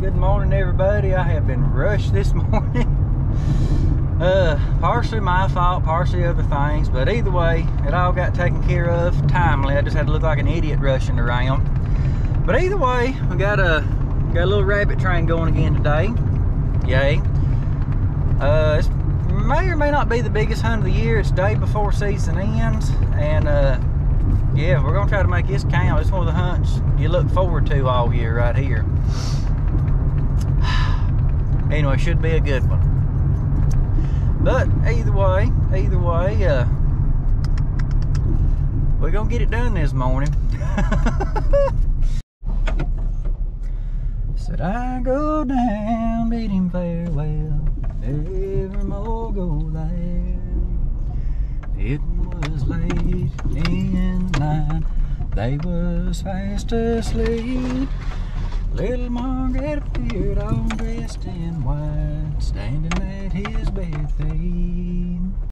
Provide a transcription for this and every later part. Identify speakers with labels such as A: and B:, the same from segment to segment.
A: good morning everybody. I have been rushed this morning. uh, partially my fault, partially other things, but either way, it all got taken care of timely. I just had to look like an idiot rushing around. But either way, we got a got a little rabbit train going again today. Yay. Uh, it may or may not be the biggest hunt of the year. It's day before season ends, and uh, yeah, we're gonna try to make this count. It's one of the hunts you look forward to all year right here. Anyway, should be a good one. But either way, either way, uh, we're gonna get it done this morning. Said I go down, bid him farewell, never more go there. It was late in night, they was fast asleep. Little Margaret appeared all dressed in white, standing at his bedside.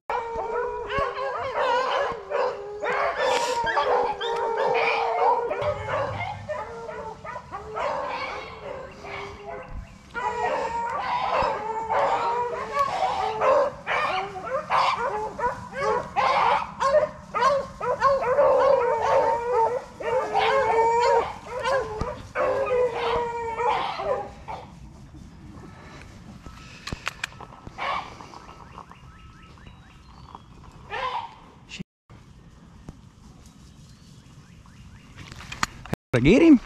A: I get him?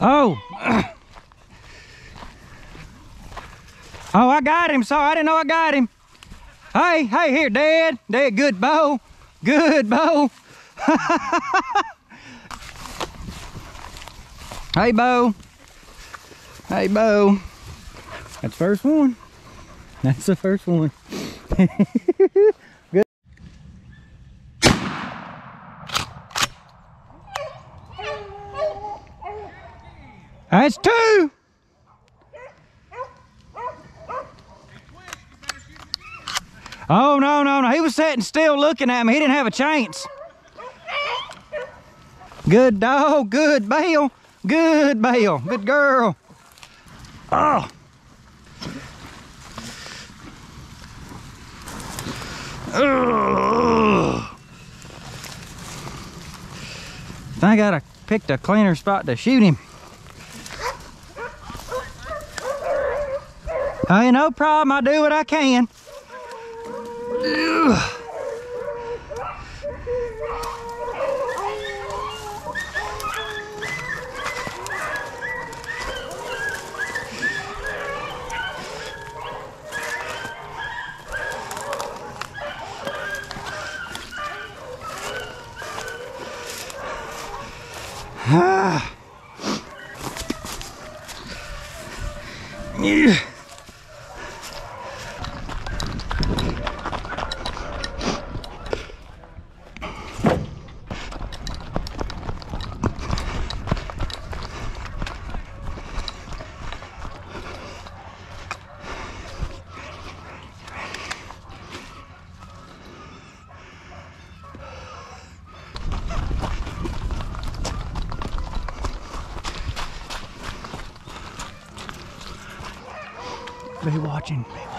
A: Oh. Oh, I got him. Sorry, I didn't know I got him. Hey, hey, here, Dad. Dad, good bow. Good bow. hey, Bo. Hey, Bo. That's the first one. That's the first one. That's two. Oh, no, no, no. He was sitting still looking at me. He didn't have a chance. Good dog. Good bail. Good bail. Good girl. Oh. Ugh. I gotta pick a cleaner spot to shoot him. Hey, no problem. I do what I can. Ah. Yeah. Be watching, watching.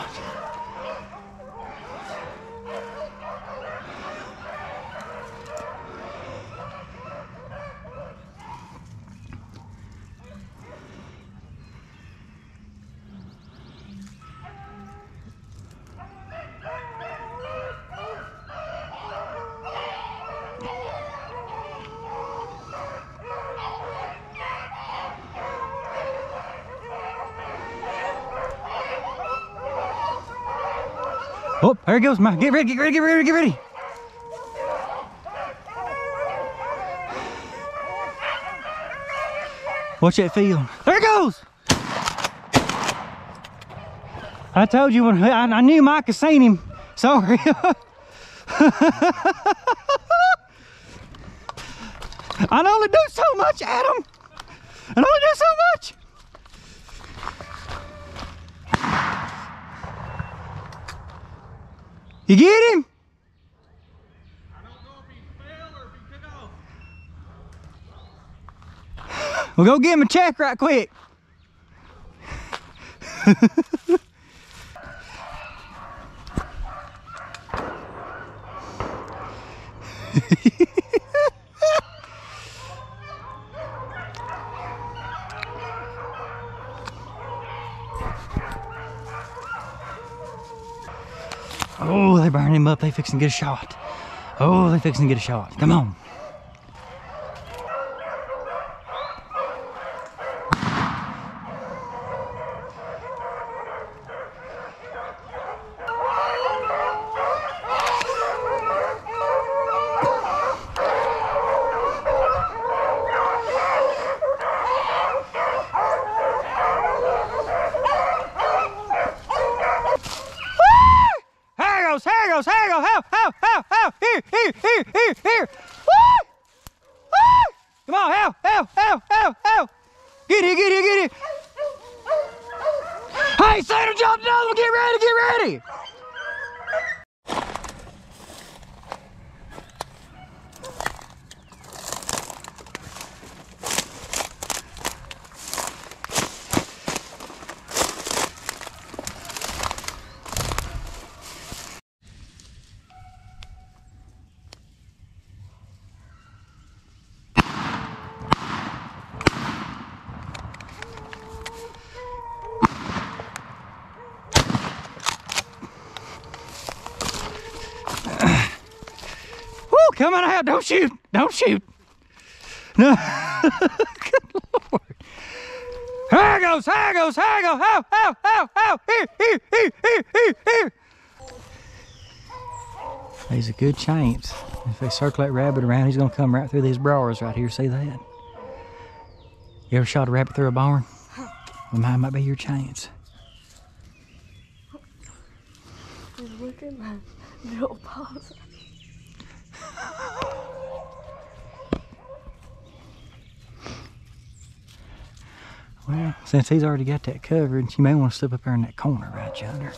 A: Oh, there he goes. Ma. Get ready, get ready, get ready, get ready. Watch that field. There it goes. I told you when I, I knew Mike had seen him. Sorry. I only do so much, Adam. I only do so much. You get him? Well, go give him a check right quick. oh, they burn him They fixing to get a shot. Oh, they fixing to get a shot. Come on. Here goes, here goes, here goes, help, help, help, help, here, here, here, here, here. Woo! Woo! Come on, help, help, help, help, help. Get here, get here, get here. Hey, Santa jumped another one, get ready, coming out, don't shoot, don't shoot. No, good Lord. Here goes, here goes, here goes, help, help, help, help, here, here, here, here, here, here. A good chance. If they circle that rabbit around, he's gonna come right through these brawlers right here. See that? You ever shot a rabbit through a barn? Well, mine might be your chance.
B: Look at my little paws.
A: Well, since he's already got that covered, you may want to slip up there in that corner right yonder.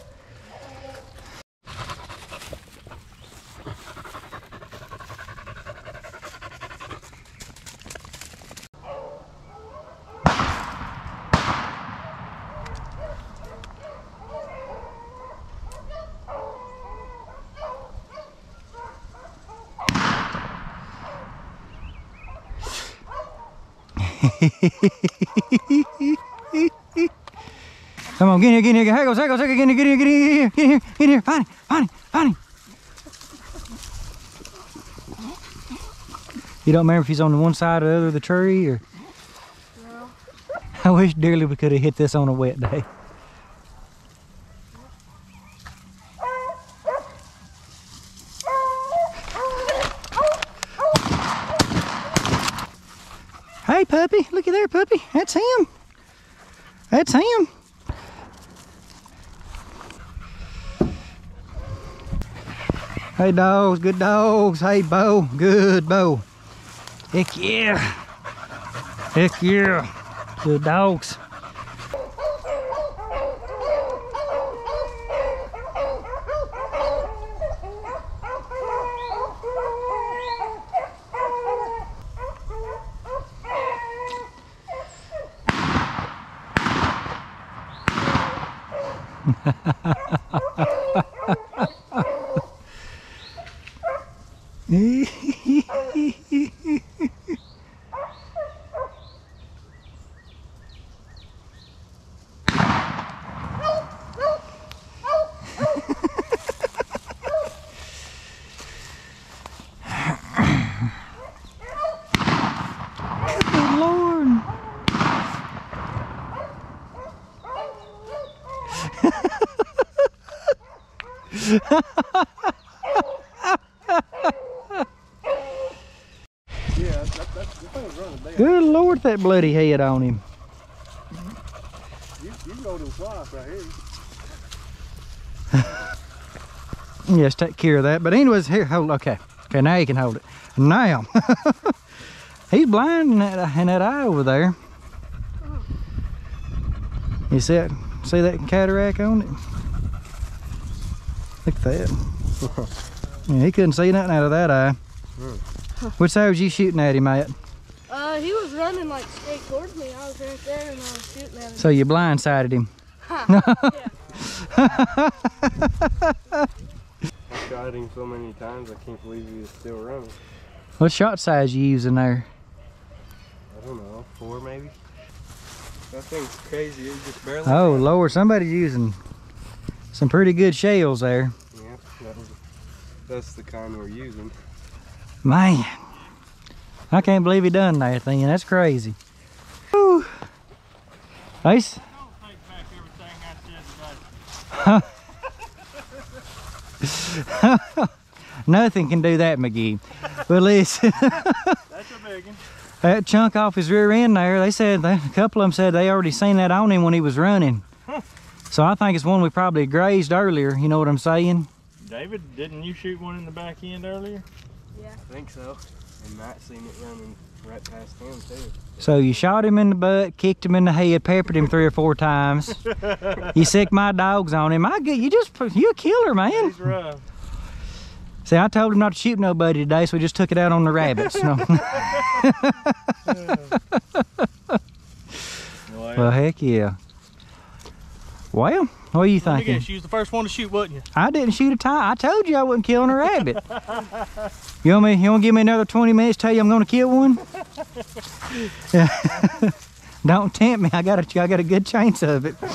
A: Come on, get in here, get in here. Here goes, here goes, here goes. Get in here, get in here, get in here, get in here, get in here. Find him, find him, find him. You don't remember if he's on the one side or the other of the tree or?
B: No.
A: I wish dearly we could have hit this on a wet day. Puppy, looky there puppy, that's him. That's him. Hey dogs, good dogs. Hey Bo, good Bo. Heck yeah. Heck yeah. Good dogs. Good Lord.
C: Yeah, that, that, that thing was running down.
A: Good Lord, that bloody head on him.
C: You, you can go to right here.
A: Yes, take care of that. But anyways, here, hold. Okay, okay. Now you can hold it. Now, he's blind in that, in that eye over there. You see that? See that cataract on it? Look at that. Yeah, he couldn't see nothing out of that eye. Hmm. Which side was you shooting at him at?
B: Uh, he was running like straight towards me. I was right there and I was shooting at him.
A: So you blindsided him.
C: I shot him so many times, I can't believe he was still running.
A: what shot size you using there?
C: I don't know, four maybe? That thing's crazy, it just barely.
A: Oh Lord, somebody's using some pretty good shells there.
C: Yeah, that was, that's the kind we're using.
A: Man, I can't believe he done that thing. That's crazy. Whew. Nice. Nothing can do that, McGee. But listen,
C: That's a big one.
A: that chunk off his rear end there, they said, a couple of them said they already seen that on him when he was running. So I think it's one we probably grazed earlier, you know what I'm saying?
D: David, didn't you shoot one in the back end earlier? Yeah.
C: I think so. And Matt seen it running right past him too.
A: So you shot him in the butt, kicked him in the head, peppered him three or four times. you sick my dogs on him. I get you just you a killer, man.
D: He's rough.
A: See, I told him not to shoot nobody today, so we just took it out on the rabbits. No.
D: Well,
A: well, heck yeah. Well, what are you
D: let
A: thinking?
D: guess, you was the first one to shoot, wasn't you?
A: I didn't shoot a tie. I told you I wasn't killing a rabbit. you want me? You want to give me another 20 minutes? Tell you I'm going to kill one? Don't tempt me. I got a, I got a good chance of it.
C: I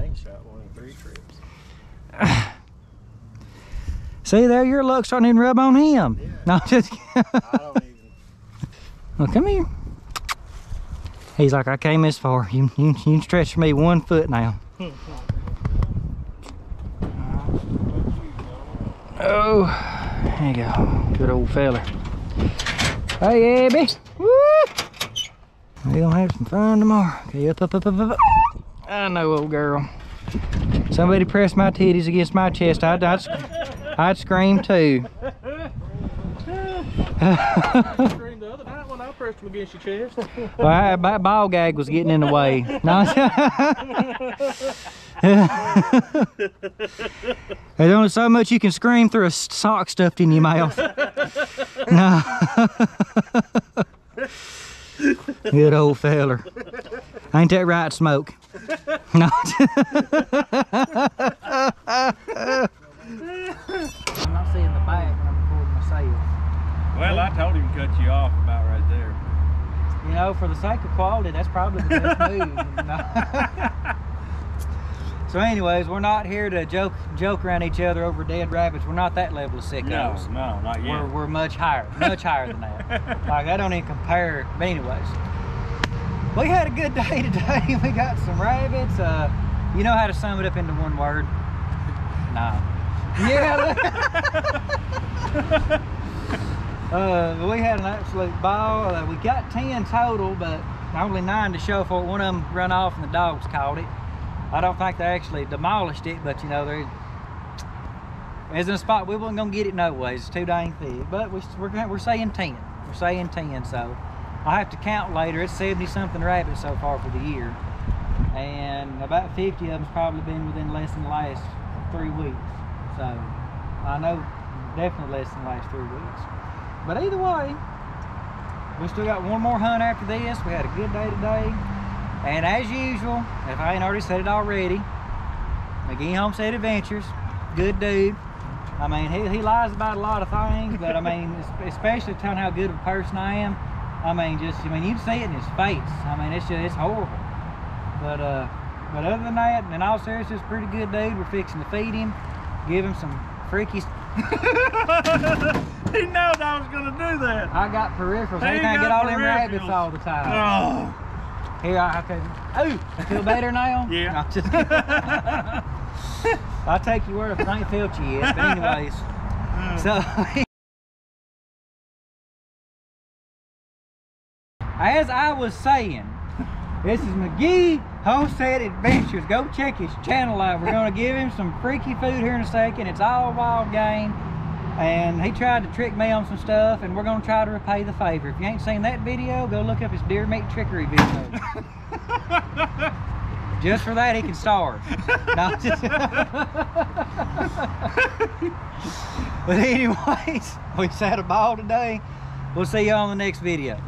C: think shot one in three trips.
A: See there, your luck's starting to rub on him. No, just
C: I don't even.
A: well, come here. He's like, I came this far. You, you, you can stretch me one foot now. oh, there you go. Good old fella. Hey, Abby. Woo! We gonna have some fun tomorrow. Okay, up, up, up, up, up. I know, old girl. Somebody pressed my titties against my chest. I'd, I'd, I'd scream too.
D: Screamed the other night when I pressed him against your chest.
A: Well, I, my ball gag was getting in the way. No. There's only so much you can scream through a sock stuffed in your mouth. No. Good old feller. Ain't that right, Smoke? No. I'm not seeing the back when I'm recording myself.
D: Well, I told him to cut you off about right there.
A: You know, for the sake of quality, that's probably the best move. so, anyways, we're not here to joke joke around each other over dead rabbits. We're not that level of
D: No,
A: sickos.
D: no, not yet.
A: We're, we're much higher, much higher than that. Like that don't even compare. But anyways, we had a good day today. We got some rabbits. Uh, you know how to sum it up into one word? Nah. Yeah. Uh, we had an absolute ball. Uh, we got 10 total, but only nine to show for it. One of them run off and the dogs caught it. I don't think they actually demolished it, but you know, there is a spot we wasn't gonna get it no ways. It's too dang thick. But we, we're, we're saying 10. We're saying 10, so I have to count later. It's 70 something rabbits so far for the year. And about 50 of them's probably been within less than the last three weeks. So I know definitely less than the last three weeks. But either way, we still got one more hunt after this. We had a good day today. And as usual, if I ain't already said it already, McGee Homestead Adventures, good dude. I mean, he, he lies about a lot of things, but I mean, especially telling how good of a person I am. I mean, just, I mean, you see it in his face. I mean, it's just, it's horrible. But, uh, but other than that, in all seriousness, pretty good dude. We're fixing to feed him, give him some freaky
D: he knows I was gonna do that.
A: I got peripherals. He
D: you
A: can't get all them rabbits all the time.
D: Oh,
A: Here, I. Oh, I feel better now.
D: Yeah.
A: I'm just kidding. I'll take your word if I ain't felt you yet. But anyways, so as I was saying, this is McGee Homestead Adventures. Go check his channel out. We're gonna give him some freaky food here in a second. It's all wild game. And he tried to trick me on some stuff, and we're gonna try to repay the favor. If you ain't seen that video, go look up his deer meat trickery video. just for that, he can starve. No, just- but anyways, we had a ball today. We'll see you on the next video.